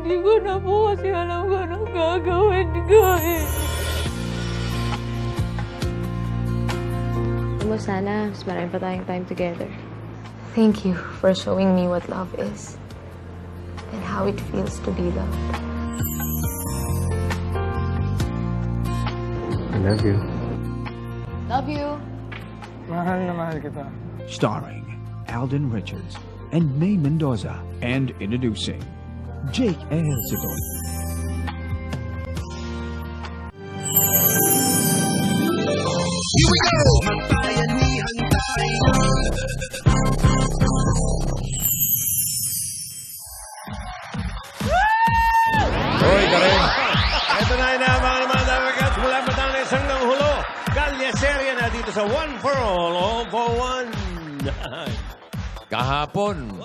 hindi ko na po kasi alam ko anong gagawin ko eh. Mo sana, mas marami pa tayong time together. Thank you for showing me what love is. And how it feels to be loved. I love you. Love you! Mahal na mahal kita. starring Alden Richards and May Mendoza, and introducing Jake Ejercito. Hoy, Karen. Ito na inaabang ng mga Damarcats mula Batanes hanggang hulo. Kalye serye na dito sa One for All, All for One. Kahapon,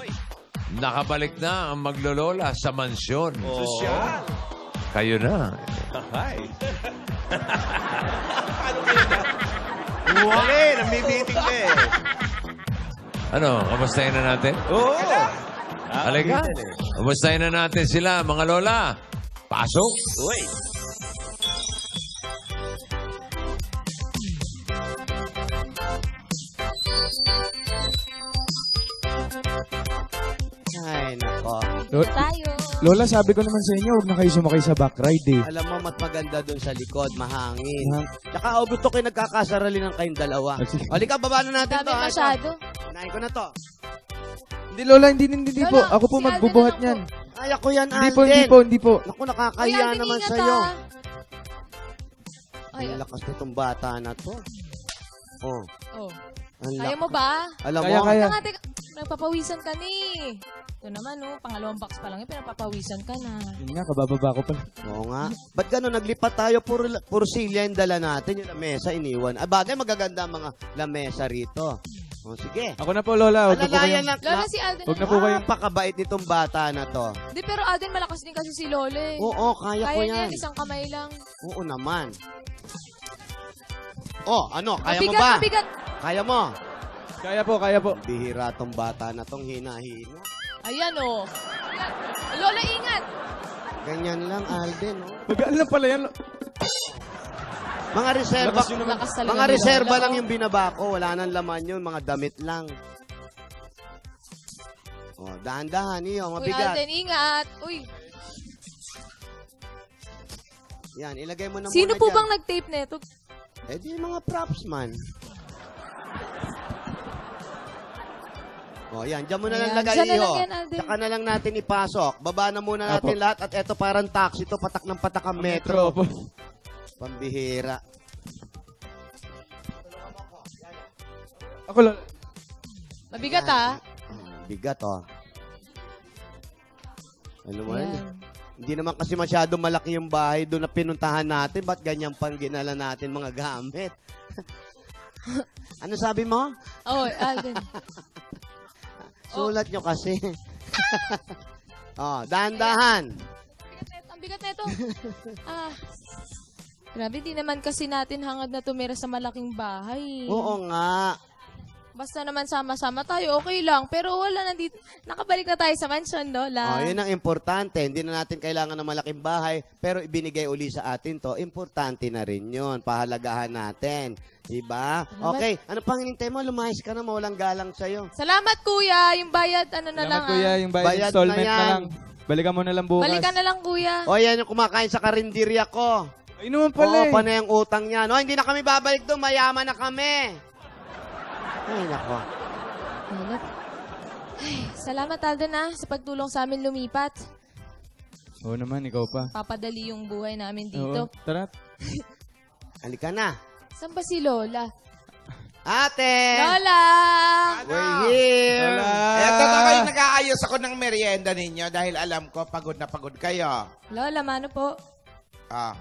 nakabalik na ang maglolola sa mansyon. Sosyal. Kayo na. Hi. Wali, nambibiting ka eh. Ano, kamustahin na natin? Oo. Halika. Kamustahin na natin sila, mga lola. Pasok. Uy. Nako. Lo- Tayo! Lola, sabi ko naman sa inyo, huwag na kayo sumakay sa back ride eh. Alam mo, mas maganda dun sa likod, mahangin. Mahang- Tsaka, oh, gusto kayo nagkakasarali ng kayong dalawa. Ah. Halika, baba na natin Dami to. ha? masyado. Unahin ko na to. Hindi, Lola, hindi, hindi, hindi po. Lola, Ako po si Alden magbubuhat na lang niyan. Kaya ko yan, Hindi po, hindi po, hindi po. Naku, Kuya nakakahiya Alden, naman ingat, sa'yo. ah. Ay, Ang lakas nitong bata na to. Oh, oh. ang Kaya lakas. mo ba? Alam Kaya, mo, kaya. Teka nga, teka. Nagpapawisan ka ni. Ito naman, oh. Pangalawang box pa lang yun, pinagpapawisan ka na. Yun nga, kabababa ko pa. Oo nga. Ba't gano'n? Naglipat tayo, puro, puro silya yung dala natin. Yung lamesa, iniwan. Ah, bagay, magaganda ang mga lamesa rito. O, sige. Ako na po, Lola. Huwag na po Alalayan kayo. lang. Lola, si Alden. Huwag na po kayo. Napakabait nitong bata na to. Di, pero Alden, malakas din kasi si Lola eh. Oo, kaya, ko Kaya niya yan. isang kamay lang. Oo naman. Oh, ano? Kaya mo mabigat, ba? mabigat. Kaya mo? Kaya po, kaya po. Bihira tong bata na tong hinahina. Ayan, oh. Lola, ingat. Ganyan lang, Alden. Oh. Magaan lang pala yan. Mga reserva, Lakas yun naman. Lakas talaga mga reserva lang oh. yung binaba ko. Wala nang laman yun. Mga damit lang. Oh, dahan-dahan iyo, Uy, mabigat. Alden, ingat. Uy, Yan, ilagay mo na sino muna po dyan. bang nag-tape neto? Eh di mga props man. Oh, yan. Diyan mo na lang Ayan, lagay, dyan na iho. lang yan, Alden. Tsaka na lang natin ipasok. Baba na muna Apo. natin lahat. At eto parang taxi to. Patak ng patak ang metro. Pambihira. Ako, Lola. Mabigat, ah. Ah, Bigat, oh. Ano mo Ayan. yan? Hindi naman kasi masyado malaki yung bahay doon na pinuntahan natin. Ba't ganyan pang ginala natin mga gamit? ano sabi mo? Oh, Alden. Sulat nyo kasi. oh, dahan-dahan. Ang bigat neto. ah. Grabe, di naman kasi natin hangad na tumira sa malaking bahay. Oo nga. Basta naman sama-sama tayo, okay lang. Pero wala na dito. Nakabalik na tayo sa mansion, Lola. Oh, yun ang importante. Hindi na natin kailangan ng malaking bahay, pero ibinigay uli sa atin to. Importante na rin yun. Pahalagahan natin. Diba? Okay. Ano pang hinintay mo? Lumayas ka na. Mawalang galang sa'yo. Salamat, kuya. Yung bayad, ano na lang, Salamat, kuya. ah. Yung bayad, Bayad installment na na, yan. lang. Balikan mo na lang bukas. Balikan na lang, kuya. O, yan yung kumakain sa karinderya ko. Ay naman Oo, pala eh. panay ang utang niya. No, hindi na kami babalik doon. Mayaman na kami. Ay, nako. Ayan. Ay, salamat, Alden, ah, sa pagtulong sa amin lumipat. Oo naman, ikaw pa. Papadali yung buhay namin Oo. dito. Tara. Halika na. Saan ba si Lola? Ate! Lola! We're here! Lola! Eto na kayo, nag-aayos ako ng merienda ninyo dahil alam ko pagod na pagod kayo. Lola, mano po? Ah,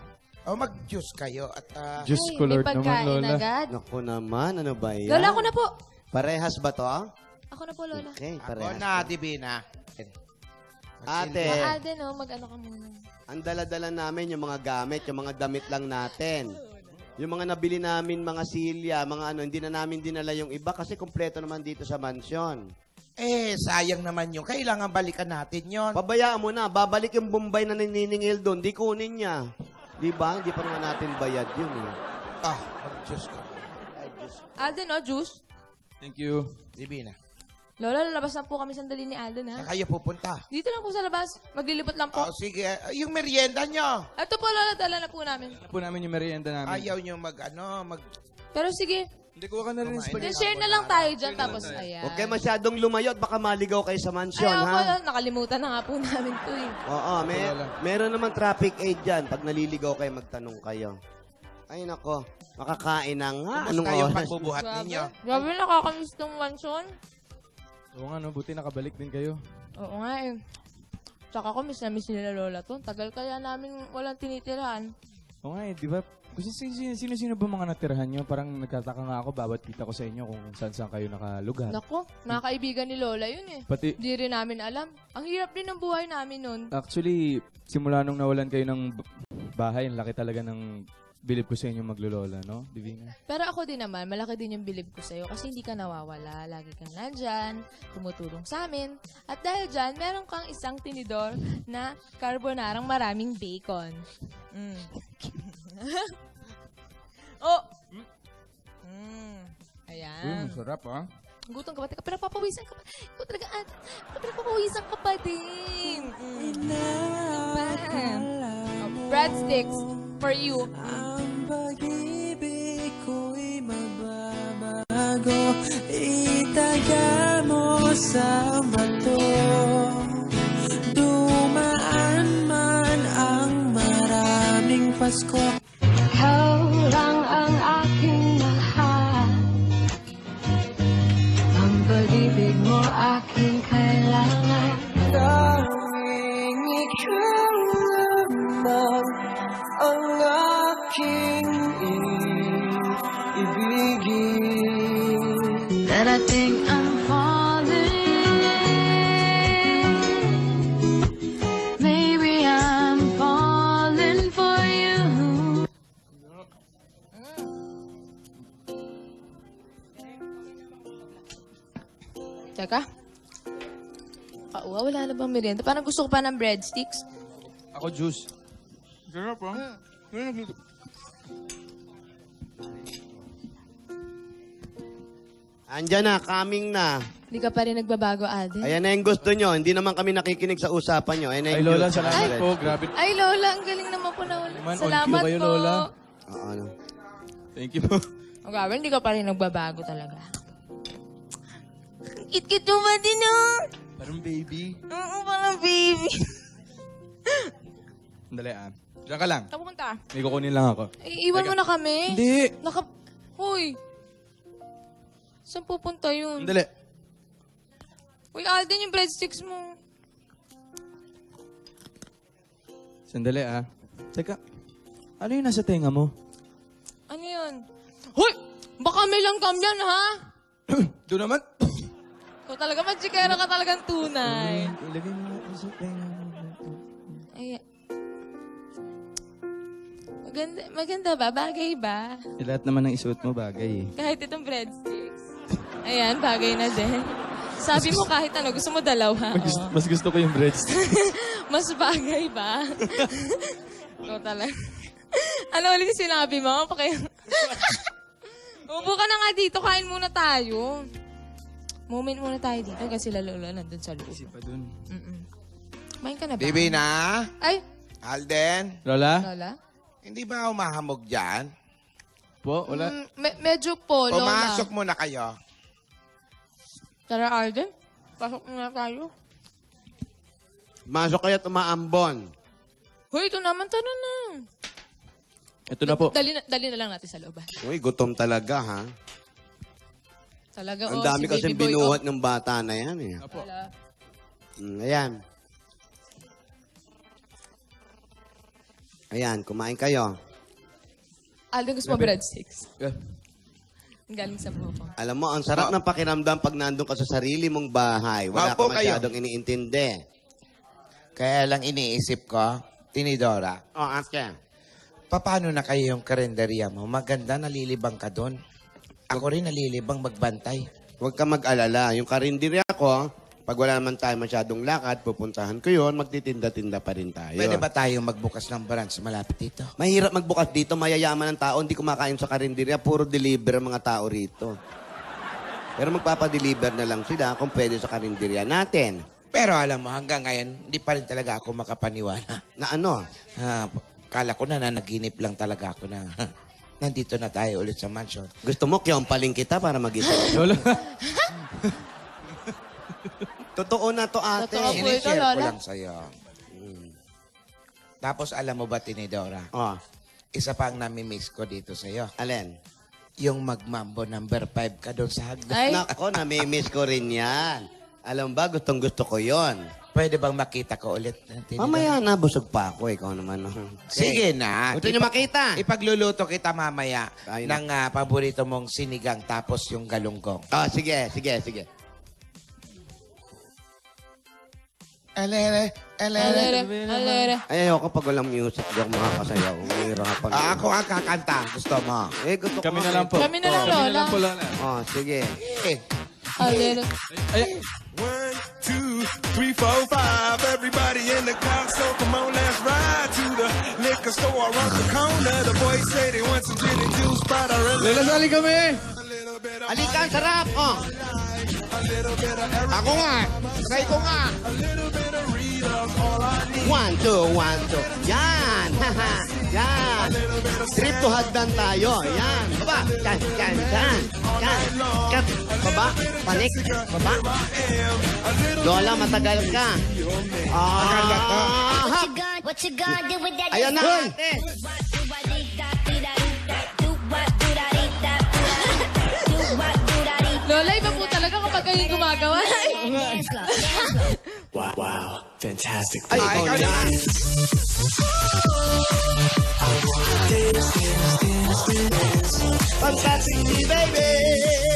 o mag-juice kayo at ah, Diyos Ay, ko, may Lord naman, pagkain Lola. agad. Naku naman, ano ba yan? Lola, ako na po. Parehas ba to? Ako na po, Lola. Okay, ako parehas. na, Divina. Ate, Ah, Alden, oh, mag-ano ka muna. ang dala-dala namin yung mga gamit, yung mga damit lang natin. Yung mga nabili namin, mga silya, mga ano, hindi na namin dinala yung iba kasi kumpleto naman dito sa mansyon. Eh, sayang naman yun. Kailangan balikan natin yon. Pabayaan mo na, babalik yung Bombay na naniningil doon, di kunin niya. Di ba? Hindi pa naman natin bayad yun eh. Ah, Diyos ko. Alden, no, juice? Thank you. Divina. Lola, lalabas na po kami sandali ni Alden, ha? Saan kayo pupunta? Dito lang po sa labas. Maglilibot lang po. Oh, sige. Ah, Yung merienda nyo. Ito po, Lola, dala na po namin. Po namin yung merienda namin. Ayaw nyo mag, ano, mag... Pero sige, Hindi ko ka na rin Kumain. then share na lang tayo dyan. Tapos, ayan. Huwag kayo masyadong lumayo at baka maligaw kayo sa Ay, mansyon, ako, ha? nakalimutan na nga po namin to, eh. Oo, may, meron naman traffic aid dyan. Pag naliligaw kayo, magtanong kayo. Ay, nako. Makakain na nga. Kumusta Anong yung oras? pagbubuhat ninyo? Grabe, nakakamiss tong mansion. Oo nga, no, buti nakabalik din kayo. Oo nga, eh. Tsaka ko, miss na miss nila Lola to. Tagal kaya namin walang tinitirahan. Oo nga eh, di ba? Kasi sino- sino-sino ba mga natirahan nyo? Parang nagtataka nga ako, bawat kita ko sa inyo kung saan-saan kayo nakalugar. Nako, mga kaibigan ni Lola yun, eh. Pati, Di rin namin alam. Ang hirap din ng buhay namin nun. actually, simula nung nawalan kayo ng bahay, ang laki talaga ng bilib ko sa inyo maglolola, no? Divina? Pero ako din naman, malaki din yung bilib ko sa'yo kasi hindi ka nawawala. Lagi kang nandyan, tumutulong sa amin. At dahil dyan, meron kang isang tinidor na carbonarang maraming bacon. Mm. oh! Mm. Ayan. sarap, ha? Gutom ka ba? Teka, pero papawisan ka pa. Ikaw talaga, at pero papawisan ka pa din. Mm. Diba? Oh, breadsticks for you. Ang pag-ibig ko'y magbabago. Itaga mo sa bato. Dumaan man ang maraming Pasko. Ikaw lang ang aking mahal. Ang pag-ibig mo aking kailangan merienda? Parang gusto ko pa ng breadsticks. Ako, juice. Sarap, ha? Andyan na, coming na. Hindi ka pa rin nagbabago, Alden. Ayan na yung gusto nyo. Hindi naman kami nakikinig sa usapan nyo. Ayan na Ay, Lola, juice. salamat Ay. po. Grabe. Ay, Lola, ang galing naman po na Man, on Salamat cue kayo, po. Lola. Oo, ano. Thank you po. Ang grabe, hindi ka pa rin nagbabago talaga. Kit-kit mo ba din, oh? Parang baby. Oo, parang baby. Dali, ah. Diyan ka lang. Kapunta. May kukunin lang ako. Iiwan mo na kami. Hindi. Naka... Hoy. Saan pupunta yun? Dali. Uy, Alden, yung breadsticks mo. Sandali, ah. Teka. Ano yung nasa tenga mo? Ano yun? Hoy! Baka may langgam yan, ha? Doon naman. Ikaw talaga, magsikera ka talagang tunay. Ay, maganda, maganda ba? Bagay ba? Eh, lahat naman ng isuot mo bagay eh. Kahit itong breadsticks. Ayan, bagay na din. Sabi mo kahit ano, gusto mo dalawa. Mas, mas gusto ko yung breadsticks. Mas bagay ba? Ikaw talaga. ano ulit yung sinabi mo? Paki... Upo ka na nga dito, kain muna tayo. Moment muna tayo dito kasi sila lola nandun sa loob. Isip pa dun. Mm-mm. Kumain ka na ba? Divina? Ay, Alden? Lola? lola? Hindi ba umahamog dyan? Po, wala. Mm, me- medyo po, lola. Pumasok muna kayo. Tara, Arden. Pasok muna tayo. Masok kayo at umaambon. Hoy, ito naman, tara na. Ito na po. Dali na, dali na lang natin sa loob. ah. Uy, gutom talaga, ha? Talaga, Ang oh, dami si kasi baby boy, binuhat ng bata na yan, eh. Oh. Wala. Mm, ayan. Ayan, kumain kayo. Alden, gusto mo breadsticks? Ang galing sa buko. Alam mo, ang sarap ng pakiramdam pag nandun ka sa sarili mong bahay. Wala Opo, ka kayo. masyadong iniintindi. Kaya lang iniisip ko, Tinidora, Oh, aske. paano na kayo yung karinderya mo? Maganda, nalilibang ka doon. Ako rin nalilibang magbantay. Huwag ka mag-alala. Yung karinderya ko, ako, pag wala naman tayo masyadong lakad, pupuntahan ko yon magtitinda-tinda pa rin tayo. Pwede ba tayong magbukas ng branch malapit dito? Mahirap magbukas dito, mayayaman ng tao, hindi kumakain sa karinderya, puro deliver ang mga tao rito. Pero magpapadeliver na lang sila kung pwede sa karinderya natin. Pero alam mo, hanggang ngayon, hindi pa rin talaga ako makapaniwala. Na ano? Ah, kala ko na nanaginip lang talaga ako na nandito na tayo ulit sa mansion. Gusto mo, kiyompaling kita para mag-isip. Lola, Totoo na to, ate. Totoo po ito, Sinishare ko Lola. lang sa'yo. Mm. Tapos alam mo ba, Tinidora, Oh, isa pa ang nami-miss ko dito sa'yo. alin? Yung magmambo number 5 ka doon sa hagdan. Ay, Nako, nami-miss ko rin yan. Alam ba, gustong gusto ko yon. Pwede bang makita ko ulit? Mamaya na, busog pa ako. Ikaw naman. oh. Sige na. Gusto Ipa- makita? Ipagluluto kita mamaya Ay, na. ng ah, paborito mong sinigang tapos yung galunggong. Ah, sige, sige, sige. Alere, alere, alere. Ay, ayoko pag walang music, di ako makakasayaw. Mahirapan. Ah, ako ang kakanta. Gusto mo? Eh, gusto kami ko na lang po. Kami na lang, Kami na Lola. lang po, Lola. Oh, sige. Eh, Alere. Ay, One, gin and juice, but I really Lola, sali kami! a little bit of Halika, ang sarap! Oh. a little bit of every, ako nga. Try ko nga. One, two, one, two. Yan! Yan! Trip to hagdan tayo. Yan. Baba. Yan, yan, yan. Yan. Kat. Baba. Panik. Baba. Lola, matagal ka. Ah! What you gonna, do with that? Ayan na, ate. Talaga kapag kayo yung gumagawa. Wow, fantastic. Ay, ikaw na. Fantastic me, baby!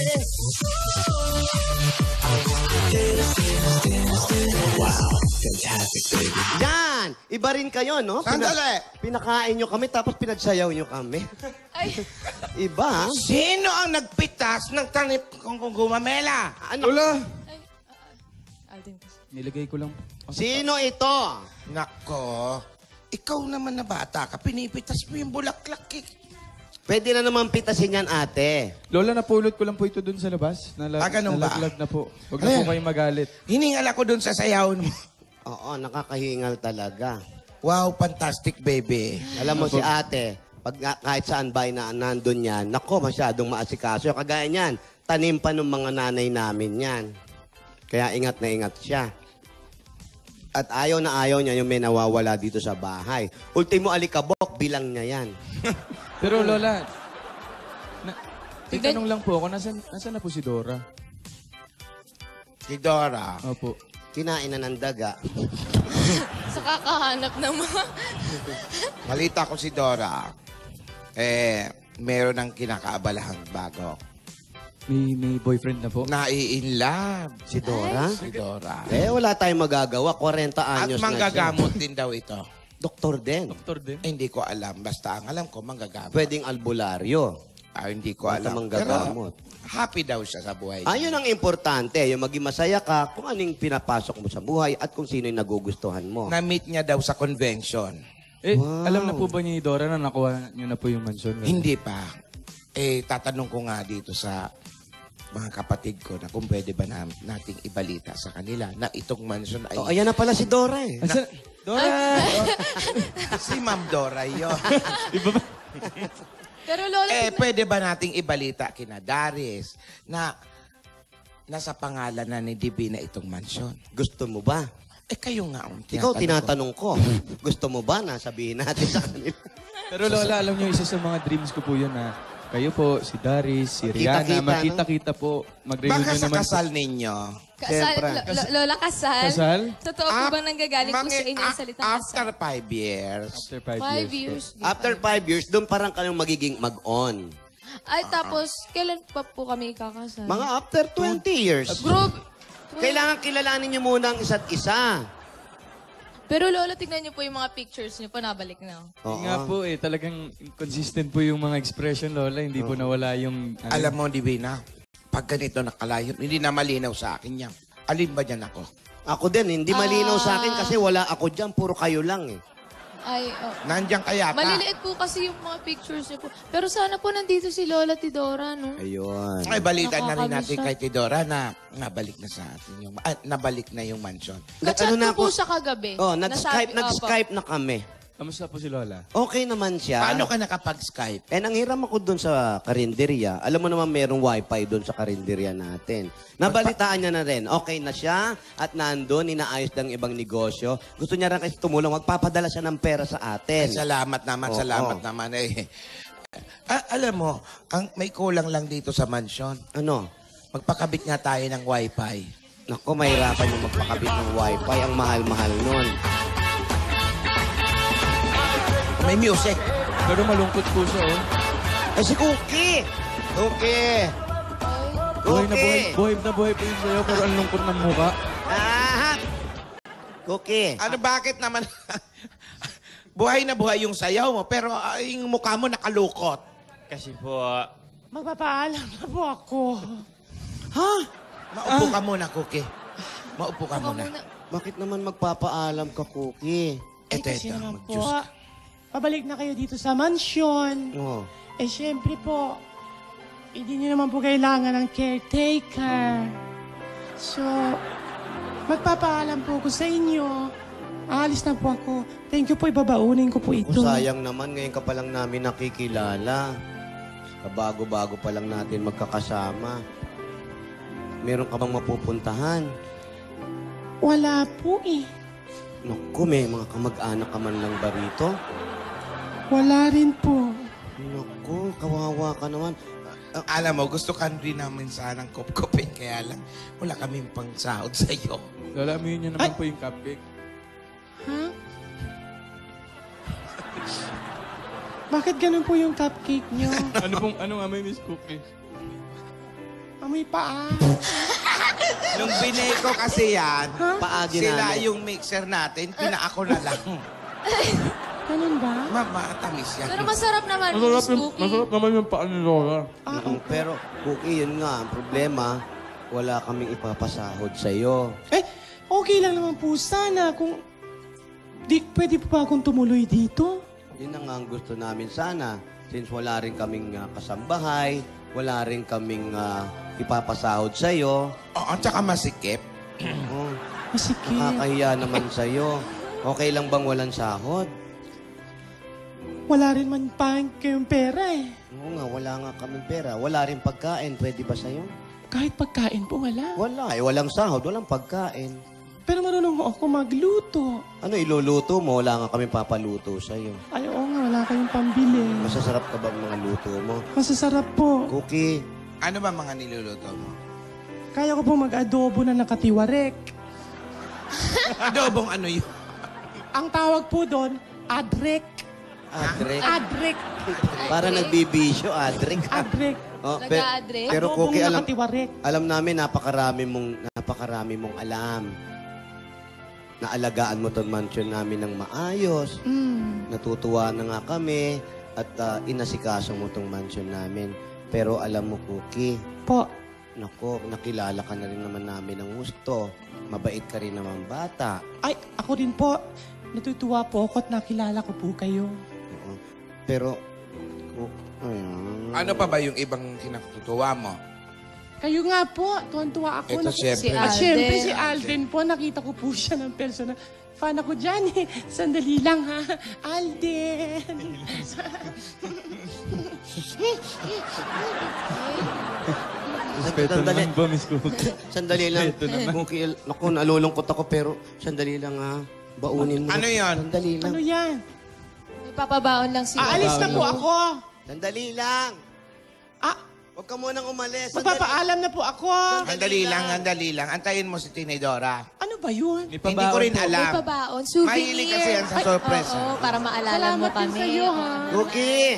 Iba rin kayo, no? Sandali. pinakain nyo kami, tapos pinagsayaw nyo kami. Ay, Iba, ha? Sino ang nagpitas ng tanip kong kung gumamela? Ano? Lola! Alden. Nilagay ko lang. Sino ito? Nako, ikaw naman na bata ka, pinipitas mo yung bulaklak eh. Pwede na naman pitasin yan, ate. Lola, napulot ko lang po ito dun sa labas. Nala- Ah, ganun ba? nalaglag na po. Huwag na Ayan. po kayo magalit. Hiningal ako dun sa sayaw mo. Oo, nakakahingal talaga. Wow, fantastic baby. Alam mo si ate, pag nga- kahit saan ba na nandun yan, nako, masyadong maasikaso. Kagaya niyan, tanim pa ng mga nanay namin yan. Kaya ingat na ingat siya. At ayaw na ayaw niya yung may nawawala dito sa bahay. Ultimo alikabok, bilang niya yan. Pero Lola, na, lang po ako, nasan, nasan na po si Dora? Si Dora. Opo. Kinain na ng daga. Sa kakahanap ng mga... Malita ko si Dora. Eh, meron ng kinakaabalahang bago. May, may boyfriend na po. Nai-in love. Si Dora? Si Dora. Eh, wala tayong magagawa. 40 At anyos na siya. manggagamot din daw ito. Doktor din. Doktor din. Eh, hindi ko alam. Basta ang alam ko, manggagamot. Pwedeng albularyo. Ah, hindi ko alam. manggagamot. Pero happy daw siya sa buhay niya. Ayun ang importante, yung maging masaya ka kung anong pinapasok mo sa buhay at kung sino yung nagugustuhan mo. Na-meet niya daw sa convention. Eh, alam na po ba ni Dora na nakuha niyo na po yung mansion? Hindi pa. Eh, tatanong ko nga dito sa mga kapatid ko na kung pwede ba na, nating ibalita sa kanila na itong mansion ay Oh, ayan na pala si Dora eh. Asa, Dora! si Ma'am Dora yun. Iba ba? Pero Lola, eh, pwede ba nating ibalita kina Darius na nasa pangalan na ni Divina itong mansion? Gusto mo ba? Eh, kayo nga ang Ikaw tinatanong ko. Gusto mo ba na sabihin natin sa kanila? Pero Lola, alam niyo, isa sa mga dreams ko po yun na kayo po, si Daris, si Rihanna, no? magkita-kita po. Mag-reunion Baka sa naman. kasal ninyo. Kasal, Siyempre. Lo- Lo- Lola, kasal? Kasal? Totoo po Ap- bang nanggagaling po sa Mga- inyo ang a- salitang After kasal? five years, After five, Five years. years. After five years, doon parang kayong magiging mag-on. Ay, tapos, kailan pa po kami kakasal? Mga after 20 years. Group. Kailangan kilalanin niyo muna ang isa't isa. Pero Lola, tignan niyo po yung mga pictures niyo po, nabalik na. Oo. Yun nga po eh, talagang consistent po yung mga expression, Lola. Hindi po nawala yung... ano, alam mo, Divina, pag ganito nakalayo, hindi na malinaw sa akin yan. Alin ba dyan ako? Ako din, hindi malinaw sa akin kasi wala ako dyan. Puro kayo lang eh. Ay, oh. Nandyan kaya ka? Maliliit po kasi yung mga pictures niyo po. Pero sana po nandito si Lola Tidora, no? Ayun. Ay, balitan na rin Nakakamiss natin siya. kay Tidora na nabalik na sa atin yung, ah, nabalik na yung mansion. Kachat Ano na ko po ako- siya kagabi. Oh, nag-Skype, nag-Skype na kami. Kamusta po si Lola? Okay naman siya. Paano ka nakapag-Skype? Eh, nanghiram ako doon sa karinderya. Alam mo naman, merong wifi doon sa karinderya natin. Nabalitaan niya na rin. Okay na siya at nandun, inaayos ng ibang negosyo. Gusto niya rin kasi tumulong. Magpapadala siya ng pera sa Ay, atin. salamat naman, Oo. salamat naman. Eh, Ah, alam mo, ang may kulang lang dito sa mansion. Ano? Magpakabit nga tayo ng wifi. Naku, mahirapan yung magpakabit ng wifi. Ang mahal-mahal nun. May music. Pero malungkot po siya, oh. Eh, si Cookie! Cookie! Buhay na buhay, Cookie! buhay na buhay po yun sa'yo, pero ang lungkot ng mukha. Ah! Cookie! Ano, bakit naman? buhay na buhay yung sayaw mo, pero ah, yung mukha mo nakalukot. Kasi po, Magpapaalam na po ako. Ha? Maupo ka muna, Cookie. Maupo ka muna. Bakit naman magpapaalam ka, Cookie? Ito, Kasi ito. naman po, Mag-juice. Pabalik na kayo dito sa mansion. Oh. Eh, syempre po, hindi niyo naman po kailangan ng caretaker. So, magpapaalam po ako sa inyo. Aalis na po ako. Thank you po, ibabaunin ko po Oh, ito. sayang naman, ngayon ka pa lang namin nakikilala. Kabago-bago pa lang natin magkakasama. Meron ka bang mapupuntahan? Wala po eh. Naku, may mga kamag-anak ka man lang ba rito? Wala rin po. Naku, kawawa ka naman. Alam mo, gusto ka rin namin sanang kopkopin, kaya lang wala kaming pang sahod sa iyo. Lola, amuyin niyo naman po yung cupcake. Ha? Bakit ganun po yung cupcake nyo? ano pong, ano nga may Miss Cookie? Amoy paa. Nung binay ko kasi yan, Paagi sila namin. yung mixer natin, pinaako na lang. Ganun ba? Matamis yan. Pero masarap naman, Masarap, Miss yung, Cookie. masarap naman yung paa ni Lola. Mm, Pero, Cookie, yun nga, ang problema, wala kaming ipapasahod sa'yo. Eh, okay lang naman po sana kung... Di, pwede po ba akong tumuloy dito? Yun na nga ang gusto namin sana. Since wala rin kaming ah, kasambahay, wala rin kaming ah, ipapasahod sa'yo. Oo, at saka masikip. Oh, Masikip. nakakahiya naman sa'yo. Okay lang bang walang sahod? Wala rin man pa kayong pera eh. Oo nga, wala nga kaming pera. Wala rin pagkain. Pwede ba sa'yo? Kahit pagkain po wala. Wala eh. Walang sahod. Walang pagkain. Pero marunong ako magluto. Ano iluluto mo? Wala nga kaming papaluto sa'yo. Ay, oo nga, wala kayong pambili. Masasarap ka ba ang mga luto mo? Masasarap po. Cookie, Ano ba mga niluluto mo? Kaya ko po mag-adobo na nakatiwarek. Adobong ano yun? Ang tawag po doon, adrek. Adrek. Adrek. Para nagbibisyo, Adrek. Adrek. Oh, pe- Nag-a-adrek? pero Adobong Cookie, alam, nakatiwarek. alam namin napakarami mong napakarami mong alam. Naalagaan mo tong mansion namin ng maayos. Mm. Natutuwa na nga kami at ah, inasikaso mo tong mansion namin. Pero alam mo, Cookie, Po, nako, nakilala ka na rin naman namin ng gusto. Mabait ka rin naman bata. ay, ako din po. Natutuwa po ako at nakilala ko po kayo. Pero, Cook, ayun. Ano pa ba yung ibang kinatutuwa mo? Kayo nga po, tuwan-tuwa ako. Ito. Si At Alden. syempre si Alden po, nakita ko po siya ng personal. Fan ako dyan eh. Sandali lang ha. Alden. Respeto Sandali. naman ba, Miss Cookie? Sandali lang. Respeto naman. Cookie, naku, nalulungkot ako pero sandali lang ha. Baunin mo. Ano yan? Sandali lang. ano yan? Ipapabaon lang si Aalis na po ako. Sandali lang. Ah, Huwag ka munang umalis. Sandali. magpapaalam na po ako. Andali lang, andali lang. Antayin mo si Tinidora. Ano ba yun? Hindi ko rin May alam. pabaon, souvenir. Mahilig kasi yan sa Ay, sorpresa. Oo, para maalala Salamat mo din kami. sa'yo ha. Cookie!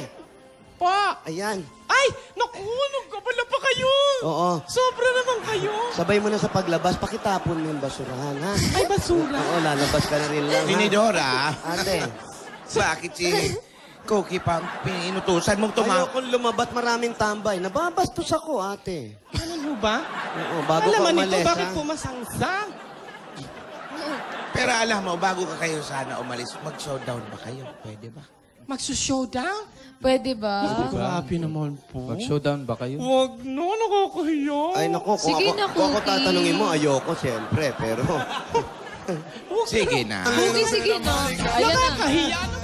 Po. Ayan. Ay, naku, nagkabala pa kayo. Oo. Sobra naman kayo. Sabay mo na sa paglabas, pakitapon mo yung basurahan, ha? Ay, basura. Oo, lalabas ka na rin lang, ha? Tinidora, Ate, bakit si Cookie pa pinutusan mong tumaw? ayokong lumabat maraming tambay. Nababastos ako, ate. Ganun ho ba? Oo, bago ka Alaman umalis, ito, bakit ha? pumasangsang? Pero alam mo, bago ka kayo sana umalis, mag-showdown ba kayo? Pwede ba? Magsushowdown? Pwede ba? Grabe naman po. Mag-showdown ba kayo? Wag no, nakakahiya. Ay, naku, kung, Sige ako, na, kung ako Cookie. tatanungin mo, ayoko, siyempre. Pero, Sige na. Cookie, sige na. Ayan na. Nakakahiya naman.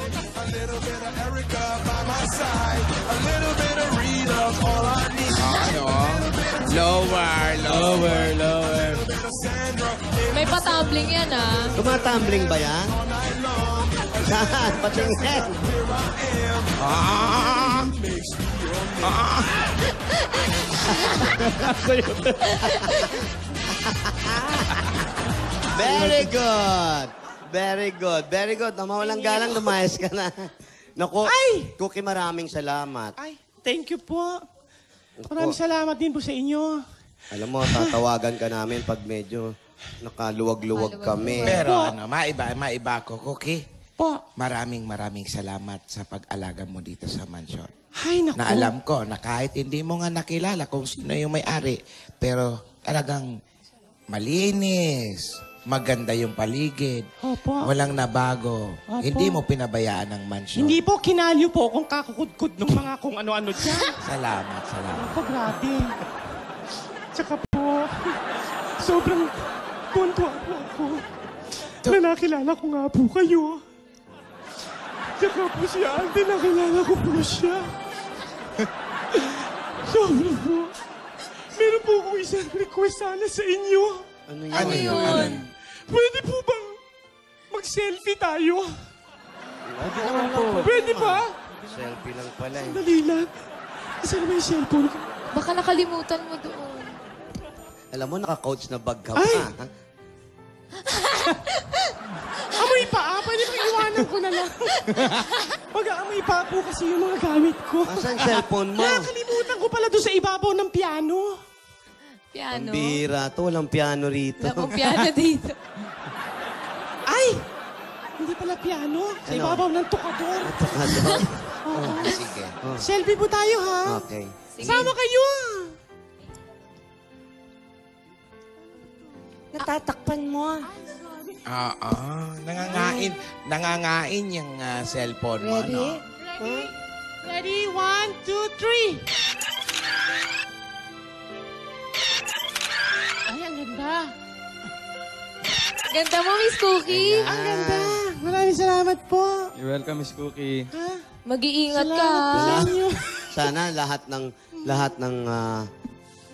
Ano? Lower, lower, lower. May patambling yan, ah. tumatumbling ba yan? Saan? Patingin. Ah! Ah! Very good. Very good. Very good. Na mawalang galang, lumayas ka na. Naku, Ay! Cookie, maraming salamat. Ay, thank you po. Maraming salamat din po sa inyo. Alam mo, tatawagan ka namin pag medyo nakaluwag-luwag kami. Pero ano, maiba, maiba ko, Cookie. Po. Maraming maraming salamat sa pag-alaga mo dito sa mansion. Ay, naku. Na alam ko na kahit hindi mo nga nakilala kung sino yung may-ari, pero talagang malinis, maganda yung paligid, Opo. walang nabago, Opo. hindi mo pinabayaan ang mansion. Hindi po kinalyo po kung kakukudkud ng mga kung ano-ano dyan. Salamat, salamat. Ako, grabe. Tsaka po, sobrang tuntua po ako. Na nakilala ko nga po kayo. Tsaka po si Alden, nakilala ko po siya. Sobra po. Meron po akong isang request sana sa inyo. Ano yun? Ano yun? Pwede po bang mag-selfie tayo? Pwede naman po. Pwede ba? Selfie lang pala eh. Dali lang. Saan ba yung cellphone ko? Baka nakalimutan mo doon. Alam mo, naka-coach na bag ka Ay! pa. ha? Amoy pa, ah. Pwede ba iwanan ko na lang? Mag-aamoy pa po kasi yung mga gamit ko. Asan cellphone mo? Nakakalimutan ko pala doon sa ibabaw ng piano. Piano. Bira to, walang piano rito. Wala pong piano dito. Ay! Hindi pala piano. Sa Ano? ibabaw ng tukador. Oo. Sige. Selfie po tayo, ha? Okay. Sama kayo, ah. Natatakpan mo. Oo. Nangangain, nangangain yung ah, cellphone mo, no? Ready? One, two, three. Ang ganda. Ganda mo, Miss Cookie. Ang ganda. Maraming salamat po. You're welcome, Miss Cookie. Mag-iingat ka. Salamat po sa ah. inyo. Sana lahat ng lahat ng ah,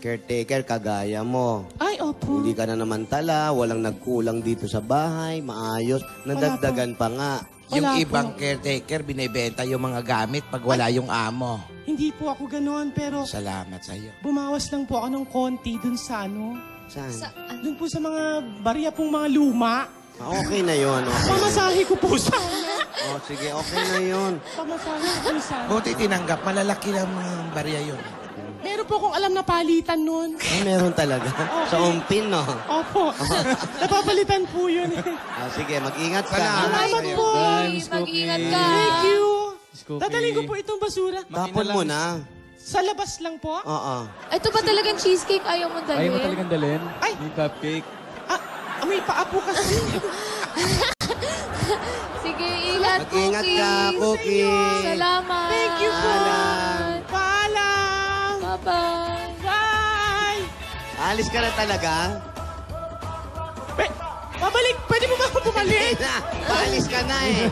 caretaker kagaya mo. Ay, opo. Hindi ka na naman tala, walang nagkulang dito sa bahay, maayos, nadagdagan pa nga. Yung Wala po. ibang caretaker, binibenta yung mga gamit pag wala yung amo. Hindi po ako ganoon, pero Salamat sa iyo. bumawas lang po ako ng konti dun sa ano. Saan? Dun po sa mga barya pong mga luma. Ah, okay na yon. Okay. Pamasahe ko po sana. Oh, sige, okay na yon. Pamasahe ko po sana. Buti tinanggap, malalaki lang mga barya yun. Meron po akong alam na palitan nun. Ah, meron talaga. Sa umpin, no? Opo. Napapalitan po yun. Ah, sige, mag-ingat ka. Salamat. po. Bye, Miss Cookie. Mag-ingat ka. Thank you. Miss Cookie. Dadalhin ko po itong basura. Tapon mo na. Sa labas lang po. Oo. Ito ba talagang cheesecake ayaw mo dalhin? Ayaw mo talagang dalhin? Ay! Yung cupcake? Ah, may paa po kasi. Sige, ingat, Mag-ingat Cookie. ka, Cookie. Salamat. Thank you po. Paalam. Paalam. Bye-bye. Bye. Alis ka na talaga? Pe- Pabalik. Pwede mo ba ako bumalik? paalis ka na eh.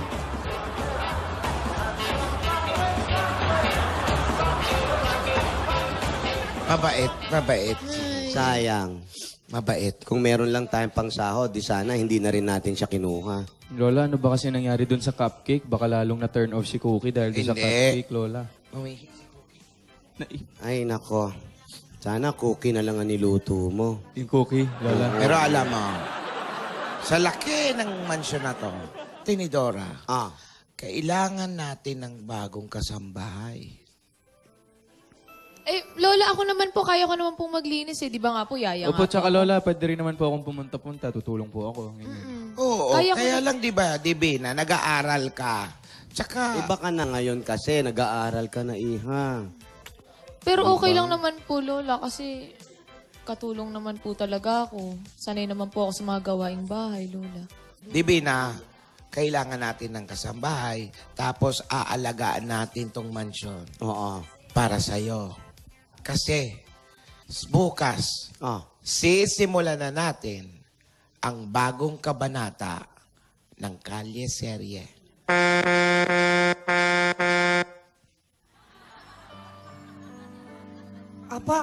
Mabait, mabait. Sayang. Mabait. Kung meron lang tayong pang sahod, di sana hindi na rin natin siya kinuha. Lola, ano ba kasi nangyari dun sa cupcake? Baka lalong na-turn off si Cookie dahil dun sa Hindi. cupcake, Lola. Umihi. Ay, nako. Sana cookie na lang ang niluto mo. yung Cookie, Lola. Pero alam mo, sa laki ng mansyon na to, Tinidora, Ah, kailangan natin ng bagong kasambahay. Eh, Lola, ako naman po, kaya ko naman pong maglinis eh. Di ba nga po, yaya Opo, nga tsaka po. Lola, pwede rin naman po akong pumunta-punta. Tutulong po ako. Ganyan. Oo, Kaya kaya, ko- lang di ba, di Bina, nag-aaral ka. Tsaka, iba ka na ngayon kasi nag-aaral ka na, iha. Pero okay lang naman po, Lola, kasi katulong naman po talaga ako. Sanay naman po ako sa mga gawaing bahay, Lola. Divina, kailangan natin ng kasambahay, tapos aalagaan natin tong mansyon. Oo. Para sa'yo. Kasi, bukas, Oh. sisimulan na natin ang bagong kabanata ng Kalye Serye. Apa.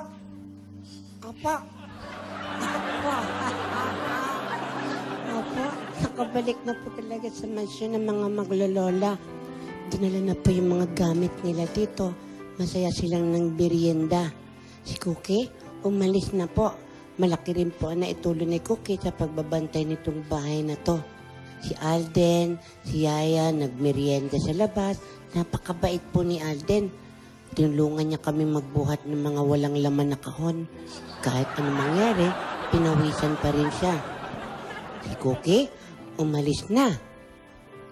Apa. Apa. Apa. Nakabalik na po talaga sa mansyon ng mga maglolola. Dinala na po yung mga gamit nila dito. Masaya silang ng birienda. Si Cookie, umalis na po. Malaki rin po ang naitulo ni Cookie sa pagbabantay nitong bahay na to. Si Alden, si Yaya, nagmerienda sa labas. Napakabait po ni Alden. Tinulungan niya kami magbuhat ng mga walang laman na kahon. Kahit ano mangyari, pinawisan pa rin siya. Si Cookie, umalis na.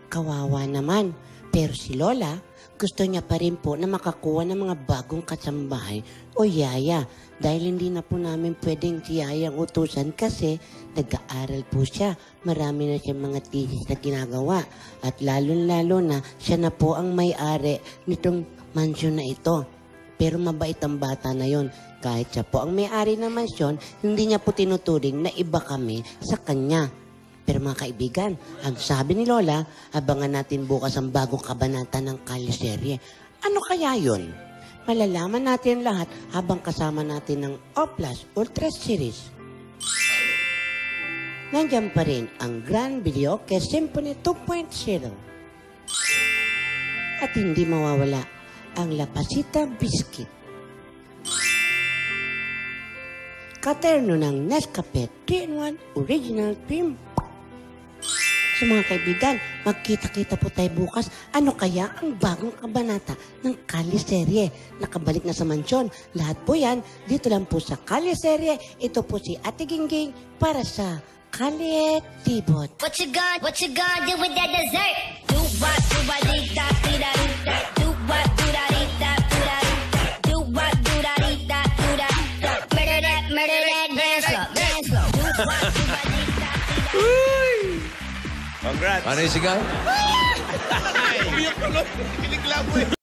Kawawa naman. Pero si Lola, gusto niya pa rin po na makakuha ng mga bagong kasambahay o yaya. Dahil hindi na po namin pwedeng si yaya ang utusan kasi nag-aaral po siya. Marami na siyang mga thesis na ginagawa. At lalo-lalo na, siya na po ang may-ari nitong mansyon na ito. Pero mabait ang bata na yon. Kahit siya po ang may-ari ng mansyon, hindi niya po tinuturing na iba kami sa kanya. Pero mga kaibigan, ang sabi ni Lola, abangan natin bukas ang bagong kabanata ng Kaliserye. Ano kaya yun? Malalaman natin lahat habang kasama natin ng Oplas Ultra Series. Nandiyan pa rin ang Grand Videoke Symphony 2.0. At hindi mawawala ang La Pasita Biscuit. Katerno ng Nescafe 3-in-1 Original Cream. So mga kaibigan, magkita-kita po tayo bukas. Ano kaya ang bagong kabanata ng Kali Serye? Nakabalik na sa mansyon. Lahat po yan, dito lang po sa Kali Serye. Ito po si Ate Gingging para sa Kali Tibot. What you gonna, what you gonna do with that dessert? Do what, do what, dee da, dee da. Do what, do Congrats. Ano yung sigaw? Umiyak ko, Kinikla mo eh.